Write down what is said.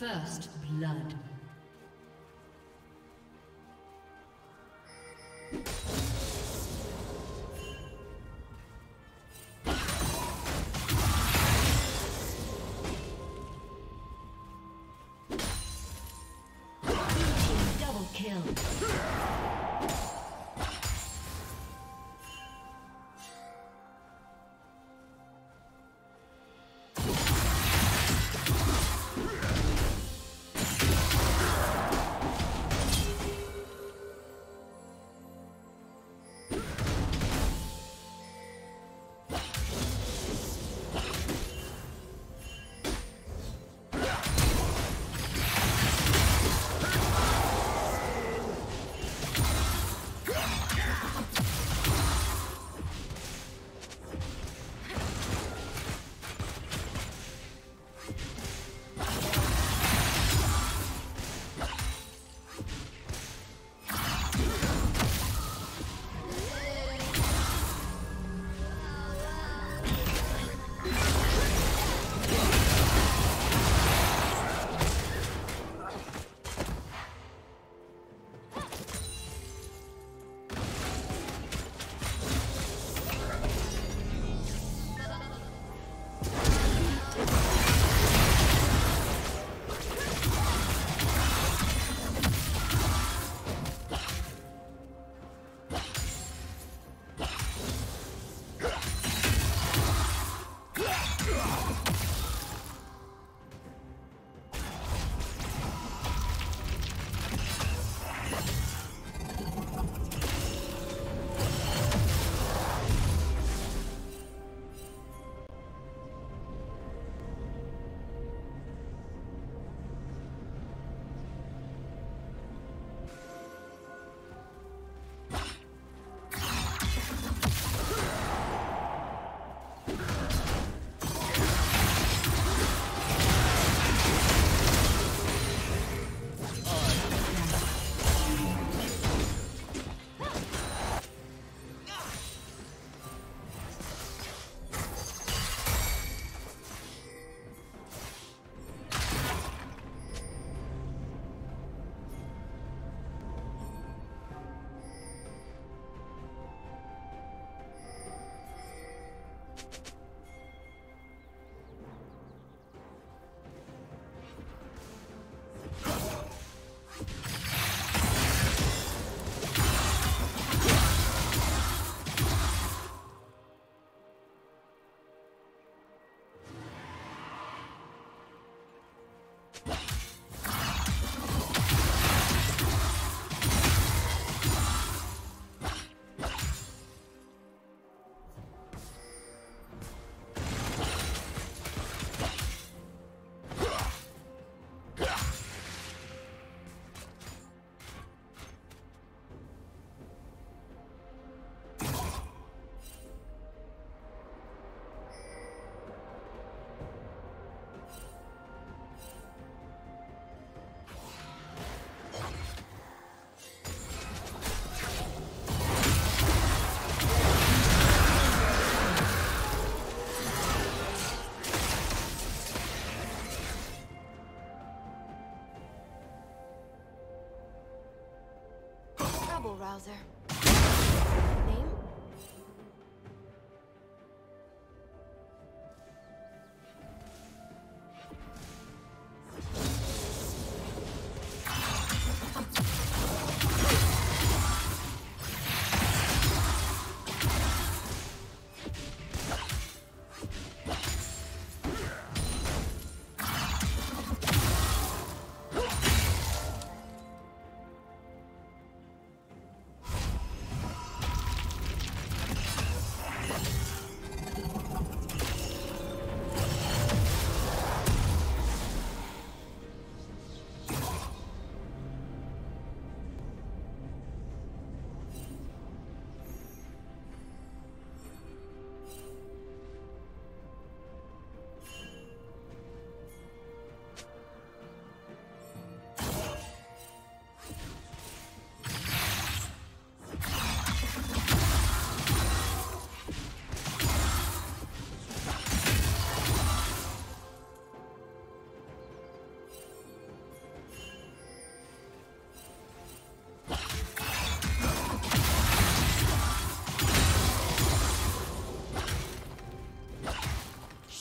First blood.